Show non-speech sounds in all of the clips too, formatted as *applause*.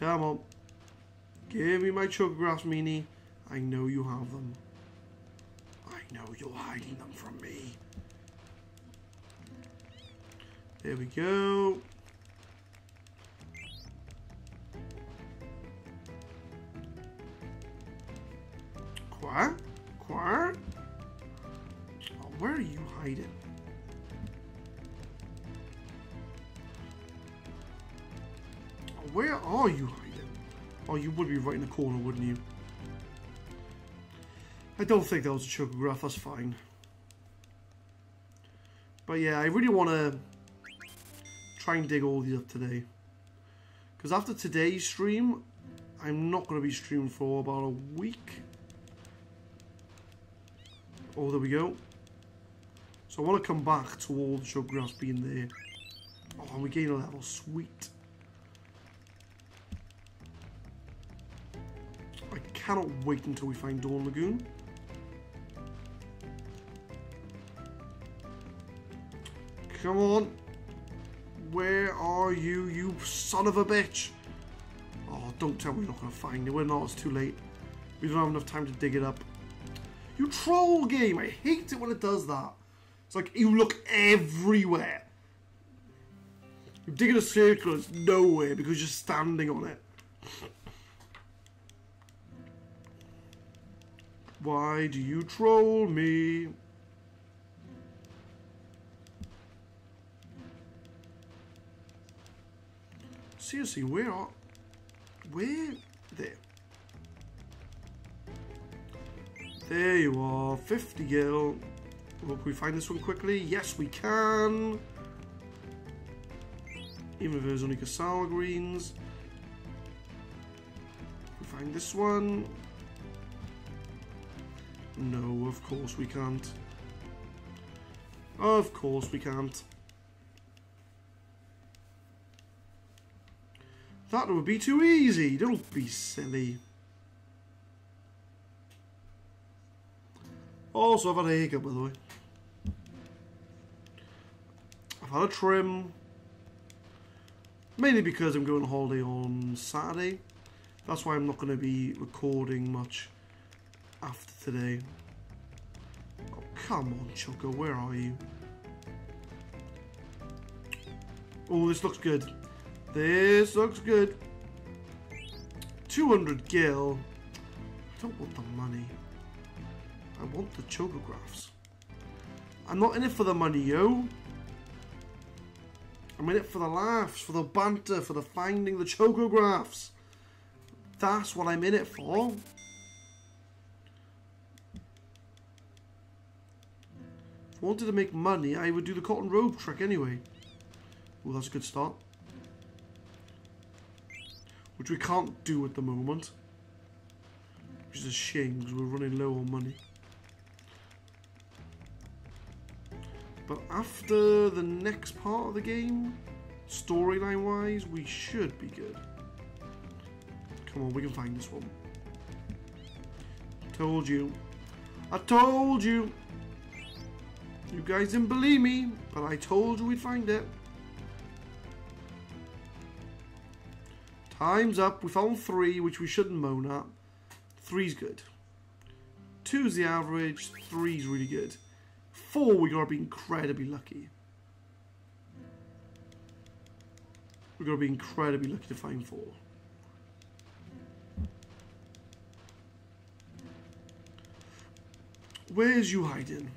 Come on. Give me my chocographs, Meanie. I know you have them. I know you're hiding them from me. There we go. Quoi? Quoi? Oh, where are you hiding? Are you hiding? Oh, you would be right in the corner, wouldn't you? I don't think that was a chocograph, that's fine. But yeah, I really want to try and dig all these up today. Because after today's stream, I'm not going to be streaming for about a week. Oh, there we go. So I want to come back to all the chocographs being there. Oh, and we gain a level. Sweet. Cannot wait until we find Dawn Lagoon. Come on. Where are you, you son of a bitch? Oh, don't tell me you're not going to find it. We're not, it's too late. We don't have enough time to dig it up. You troll game! I hate it when it does that. It's like you look everywhere. You dig in a circle, it's nowhere because you're standing on it. Why do you troll me? Seriously, where are... Where? There. There you are, 50 gil. Can we find this one quickly? Yes, we can. Even if there's only Gysahl greens. We find this one? No, of course we can't. Of course we can't. That would be too easy. Don't be silly. Also, I've had a haircut, by the way. I've had a trim. Mainly because I'm going on holiday on Saturday. That's why I'm not going to be recording much after today. Oh, come on, Choco, where are you? Oh, this looks good. This looks good. 200 gil. I don't want the money. I want the chocographs. I'm not in it for the money, yo. I'm in it for the laughs, for the banter, for the finding the chocographs. That's what I'm in it for. If I wanted to make money, I would do the cotton robe trick anyway. Well, that's a good start. Which we can't do at the moment. Which is a shame because we're running low on money. But after the next part of the game, storyline wise, we should be good. Come on, we can find this one. Told you. I told you. You guys didn't believe me, but I told you we'd find it. Time's up. We found three, which we shouldn't moan at. Three's good. Two's the average. Three's really good. Four, we gotta be incredibly lucky. We gotta be incredibly lucky to find four. Where's you hiding?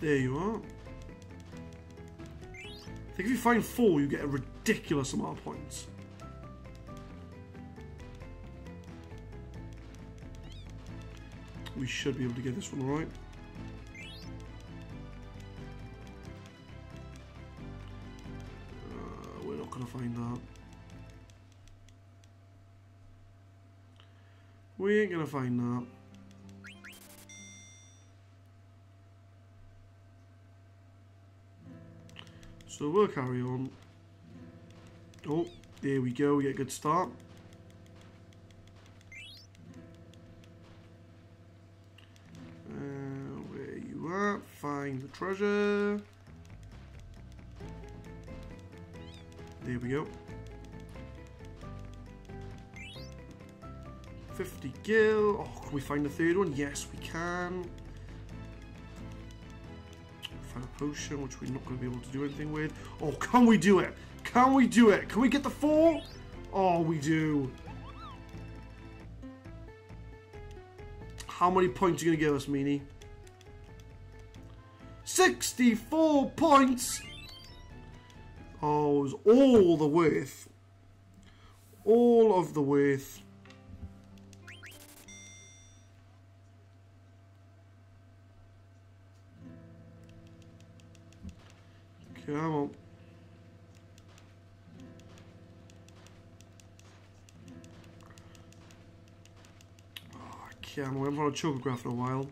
There you are. I think if you find four, you get a ridiculous amount of points. We should be able to get this one right. Uh, we're not going to find that. We ain't going to find that. So we'll carry on. Oh, there we go. We get a good start. Uh, where you at? Find the treasure. There we go. 50 gil. Oh, can we find the third one? Yes, we can. Potion, which we're not going to be able to do anything with. Oh, can we do it? Can we do it? Can we get the four? Oh, we do. How many points are you going to give us, Meanie? 64 points! Oh, it was all the worth. All of the worth. Come on. Oh, I can't. I haven't had a chocograph in a while.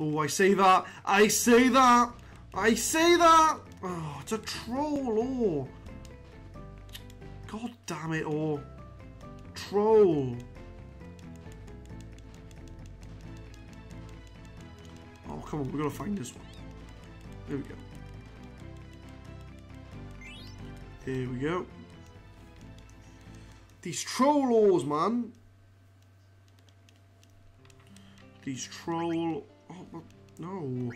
Oh, I say that. I see that. I see that. Oh, it's a troll. Oh. God damn it. Oh. Troll. Oh, come on. We're to find this one. There we go. Here we go. These troll ores, man. These troll... Oh, no.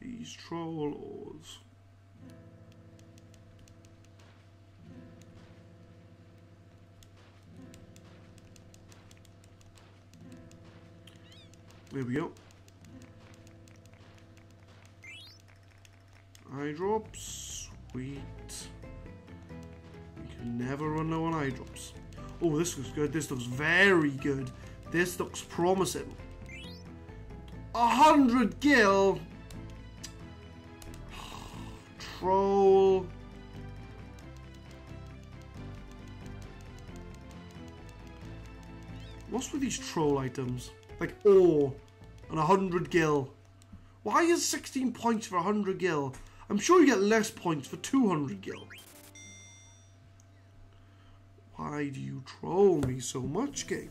These troll ores. There we go. Eye drops. Sweet. We can never run low on eye drops. Oh, this looks good. This looks very good. This looks promising. A hundred gil. *sighs* Troll. What's with these troll items? Like ore and a hundred gil. Why is 16 points for a 100 gil? I'm sure you get less points for 200 gil. Why do you troll me so much, game?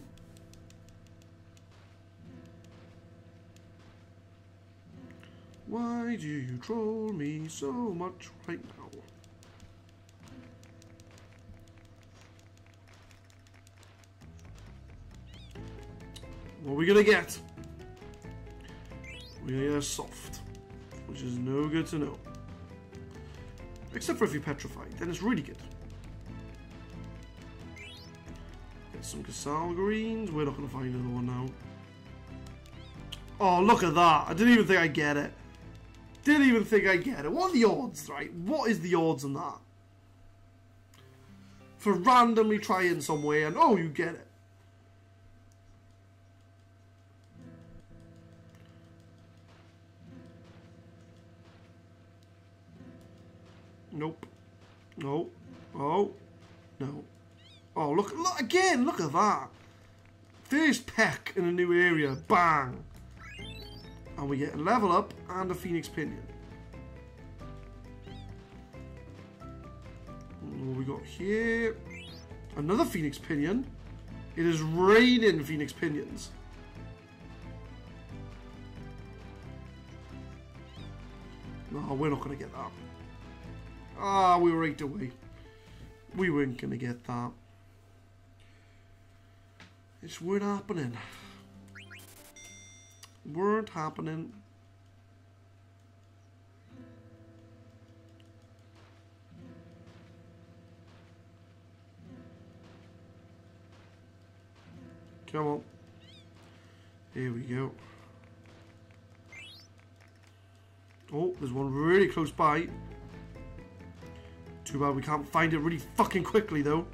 Why do you troll me so much right now? What are we gonna get? We're gonna get a soft, which is no good to know. Except for if you're petrified, then it's really good. Get some Gysahl greens. We're not gonna find another one now. Oh, look at that. I didn't even think I'd get it. Didn't even think I'd get it. What are the odds, right? What is the odds on that? For randomly trying somewhere and oh, you get it. Nope. No. Oh. No. Oh, look, look again. Look at that. First peck in a new area. Bang. And we get a level up and a Phoenix Pinion. What we got here? Another Phoenix Pinion. It is raining Phoenix Pinions. No, we're not going to get that. Ah, we were eight away. We weren't going to get that. It's weren't happening. Weren't happening. Come on. Here we go. Oh, there's one really close by. Too bad we can't find it really fucking quickly, though.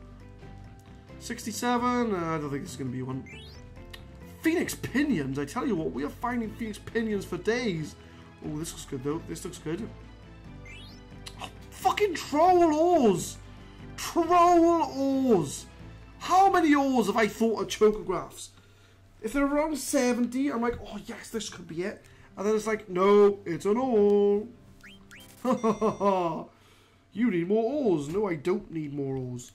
67? Uh, I don't think this is going to be one. Phoenix Pinions! I tell you what, we are finding Phoenix Pinions for days. Oh, this looks good, though. This looks good. Oh, fucking troll ores! Troll ores! How many ores have I thought are chocographs? If they're around 70, I'm like, oh yes, this could be it. And then it's like, no, it's an ore. *laughs* You need more ores. No, I don't need more ores.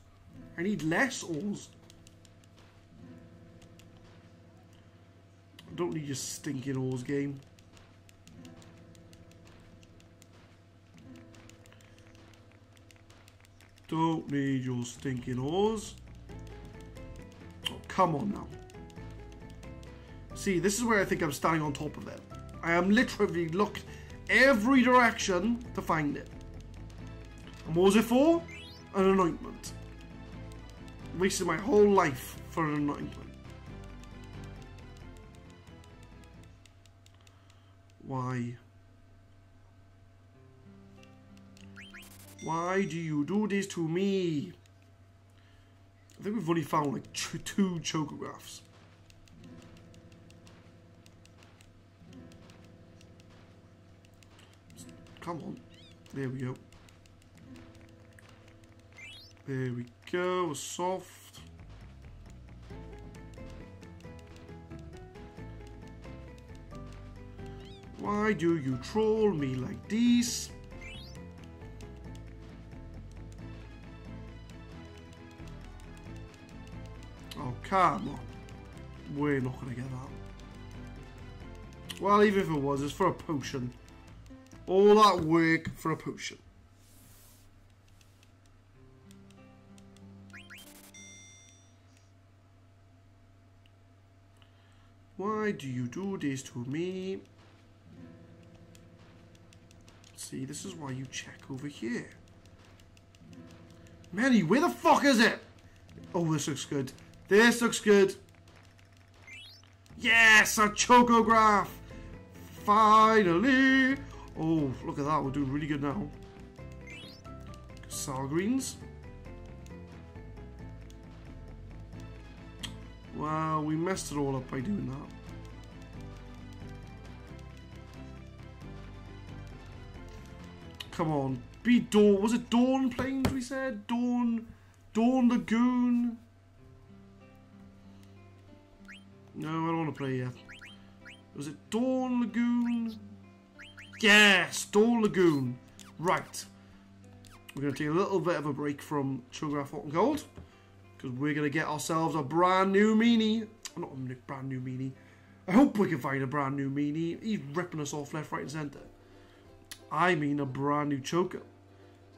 I need less ores. I don't need your stinking ores game. Don't need your stinking oars. Oh, come on now. See, this is where I think I'm standing on top of it. I am literally looked every direction to find it. And what was it for? An anointment. Wasted my whole life for an anointment. Why? Why do you do this to me? I think we've only found like two chocographs. Come on. There we go. There we go. Soft. Why do you troll me like this? Oh, come on. We're not going to get that. Well, even if it was, it's for a potion. All that work for a potion. Why do you do this to me? See, this is why you check over here. Manny, where the fuck is it? Oh, this looks good. This looks good. Yes, a chocograph. Finally. Oh, look at that. We're doing really good now. Sour greens. Wow, we messed it all up by doing that. Come on. Be Dawn. Was it Dawn Plains we said? Dawn. Dawn Lagoon. No, I don't want to play yet. Was it Dawn Lagoon? Yes, Dawn Lagoon. Right. We're going to take a little bit of a break from Chocograph Hot and Cold. Because we're going to get ourselves a brand new meanie. Not a brand new meanie. I hope we can find a brand new meanie. He's ripping us off left, right and centre. I mean a brand new choker.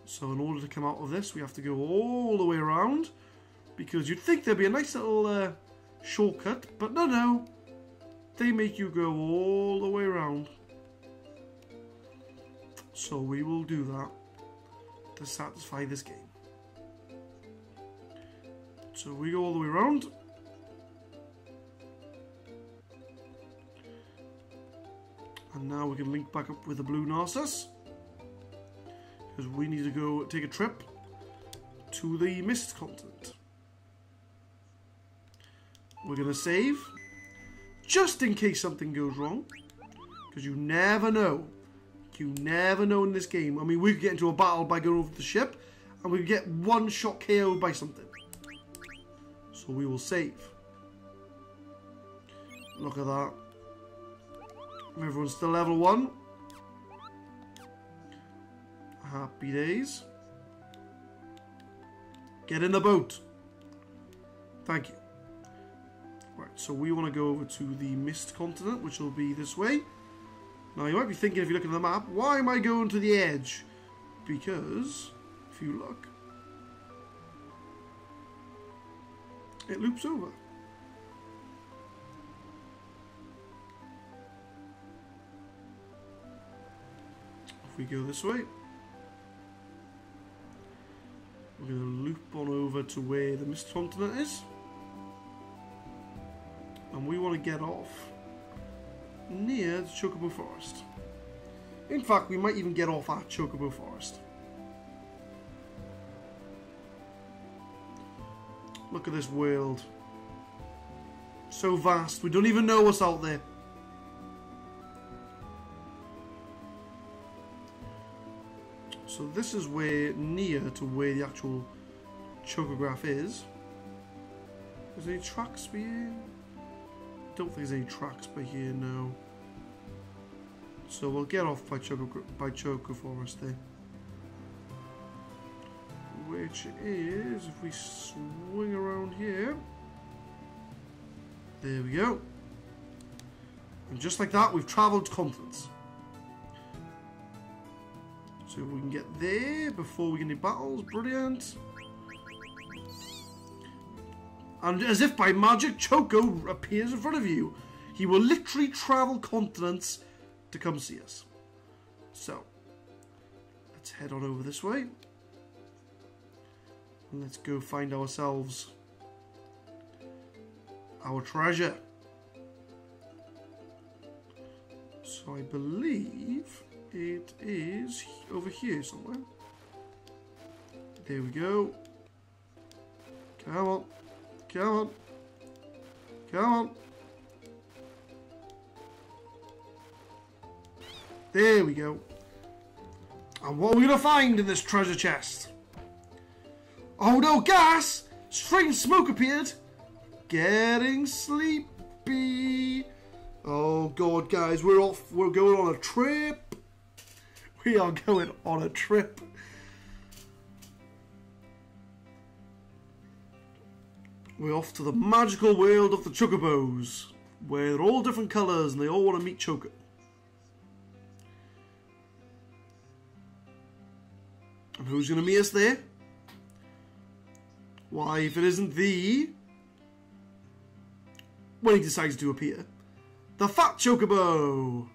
So in order to come out of this, we have to go all the way around. Because you'd think there'd be a nice little uh, shortcut. But no, no. They make you go all the way around. So we will do that to satisfy this game. So we go all the way around. And now we can link back up with the blue Narcissus. Because we need to go take a trip to the Mist Continent. We're going to save. Just in case something goes wrong. Because you never know you never know in this game. I mean, we could get into a battle by going over the ship, and we could get one shot KO'd by something. We will save. Look at that. Everyone's still level 1. Happy days. Get in the boat. Thank you. Right, so we want to go over to the Mist Continent, which will be this way. Now you might be thinking if you look at the map, why am I going to the edge? Because, if you look, it loops over. If we go this way, we're going to loop on over to where the mist continent is. And we want to get off near the Chocobo Forest. In fact, we might even get off at Chocobo Forest. Look at this world. So vast, we don't even know what's out there. So this is where, near to where the actual chocograph is. Is there any tracks here? don't think there's any tracks by here now. So we'll get off by Choco, by Choco Forest there. Which is, if we swing around here, there we go. And just like that, we've travelled continents. So we can get there before we get any battles. Brilliant. And as if by magic, Choco appears in front of you. He will literally travel continents to come see us. So, let's head on over this way. Let's go find ourselves our treasure. So I believe it is over here somewhere. There we go. Come on. Come on. Come on. There we go. And what are we going to find in this treasure chest? Oh no, gas! Strange smoke appeared. Getting sleepy. Oh god, guys, we're off. We're going on a trip. *laughs* We are going on a trip. We're off to the magical world of the Chocobos, where they're all different colours and they all want to meet Choco. And who's going to meet us there? Why, if it isn't the... When he decides to appear. The Fat Chocobo!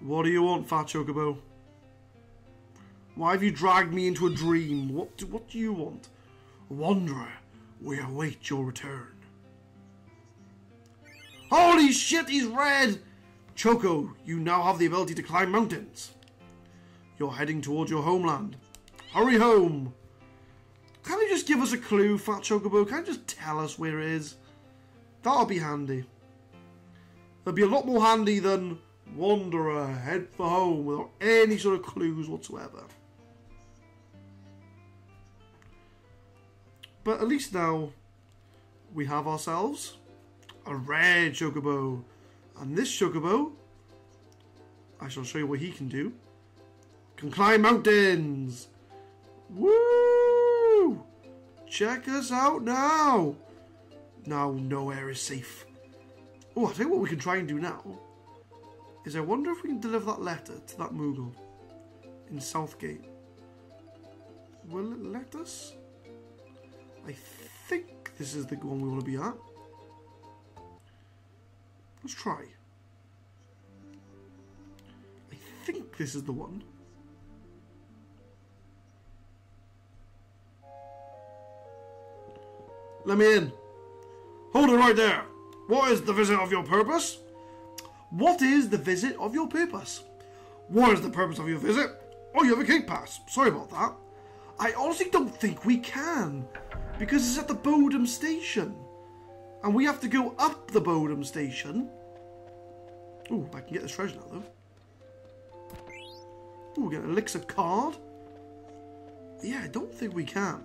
What do you want, Fat Chocobo? Why have you dragged me into a dream? What do, what do you want? Wanderer, we await your return. Holy shit, he's red! Choco, you now have the ability to climb mountains. You're heading towards your homeland. Hurry home! Can you just give us a clue, Fat Chocobo? Can you just tell us where it is? That'll be handy. That'd be a lot more handy than Wanderer, head for home, without any sort of clues whatsoever. But at least now we have ourselves a red Chocobo. And this Chocobo, I shall show you what he can do, can climb mountains. Woo! Check us out now. Now nowhere is safe. Oh, I think what we can try and do now. Is I wonder if we can deliver that letter to that Moogle in Southgate. Will it let us? I think this is the one we want to be at. Let's try. I think this is the one. Let me in. Hold it right there. What is the visit of your purpose? What is the visit of your purpose? What is the purpose of your visit? Oh, you have a gate pass. Sorry about that. I honestly don't think we can. Because it's at the Bohden station. And we have to go up the Bohden station. Oh, I can get this treasure now, though. Ooh, get an elixir card. Yeah, I don't think we can.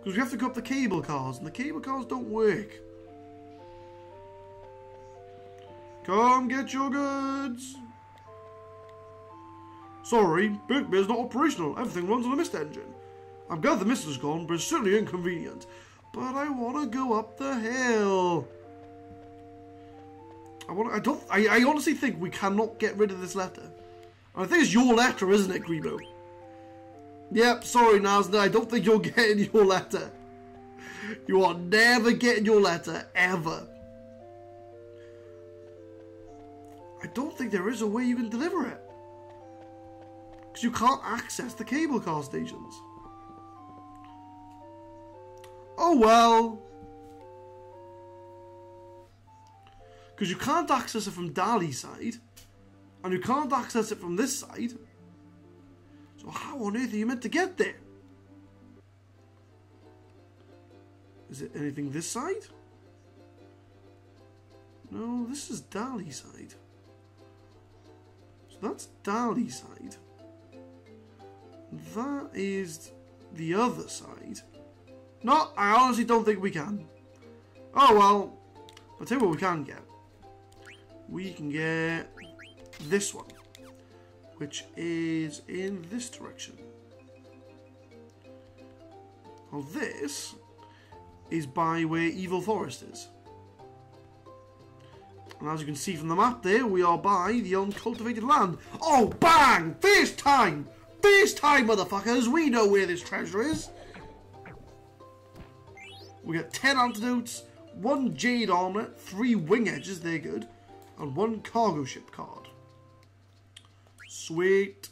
Because we have to go up the cable cars, and the cable cars don't work. Come get your goods! Sorry, Birkbeer's not operational. Everything runs on a mist engine. I'm glad the mist is gone, but it's certainly inconvenient. But I want to go up the hill. I want. I don't. I, I honestly think we cannot get rid of this letter. And I think it's your letter, isn't it, Grebo? Yep, sorry, Nasna, I don't think you're *laughs* getting your letter. You are never getting your letter, ever. I don't think there is a way you can deliver it. Because you can't access the cable car stations. Oh well. Because you can't access it from Dali's side. And you can't access it from this side. So how on earth are you meant to get there? Is it anything this side? No, this is Dali's side. So that's Dali's side. That is the other side. No, I honestly don't think we can. Oh well, I'll tell you what we can get. We can get this one which is in this direction. Well, this is by where Evil Forest is. And as you can see from the map there, we are by the uncultivated land. Oh, bang! First time! First time, motherfuckers! We know where this treasure is. We got 10 antidotes, 1 jade armor, 3 wing edges, they're good, and 1 cargo ship card. Sweet.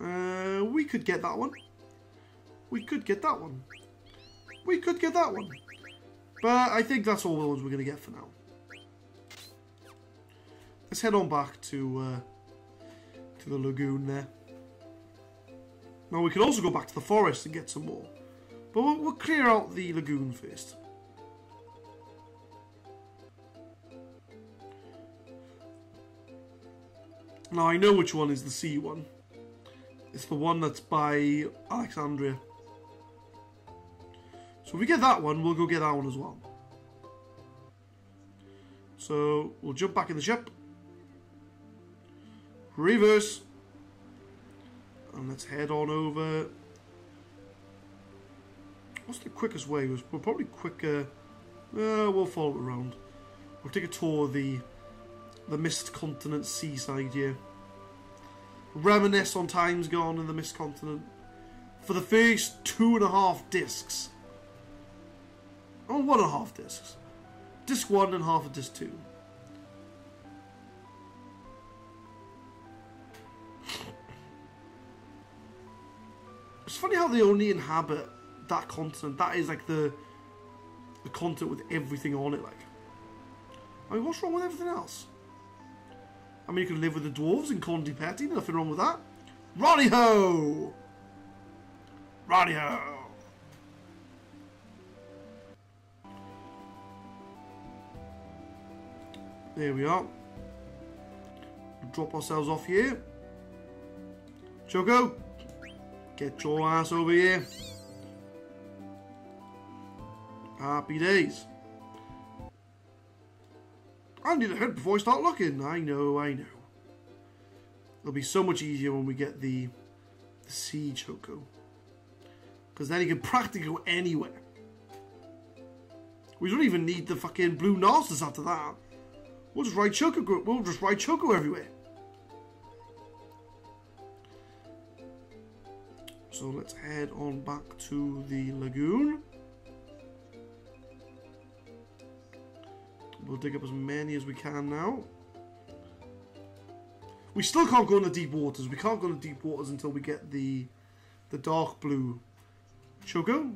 Uh, we could get that one. We could get that one. We could get that one. But I think that's all the ones we're going to get for now. Let's head on back to uh, to the lagoon there. Now we can also go back to the forest and get some more. But we'll, we'll clear out the lagoon first. Now I know which one is the C one. It's the one that's by Alexandria. So if we get that one, we'll go get that one as well. So we'll jump back in the ship. Reverse. And let's head on over. What's the quickest way? We're probably quicker. Uh, we'll follow it around. We'll take a tour of the the Mist Continent seaside year. Reminisce on times gone in the Mist Continent. For the first two and a half discs. Oh, one and a half discs. Disc one and half of disc two. It's funny how they only inhabit that continent. That is like the the continent with everything on it. Like, I mean, what's wrong with everything else? I mean, you can live with the dwarves in Conde Petie. Nothing wrong with that. Ronnie ho! Ronnie ho! There we are. Drop ourselves off here. Choco, get your ass over here. Happy days. I need a head before I start looking. I know, I know. It'll be so much easier when we get the, the sea Choco. Because then you can practically go anywhere. We don't even need the fucking blue Narcissus after that. We'll just ride Choco. We'll just ride Choco everywhere. So let's head on back to the lagoon. We'll dig up as many as we can now. We still can't go in the deep waters. We can't go in the deep waters until we get the the dark blue Choco.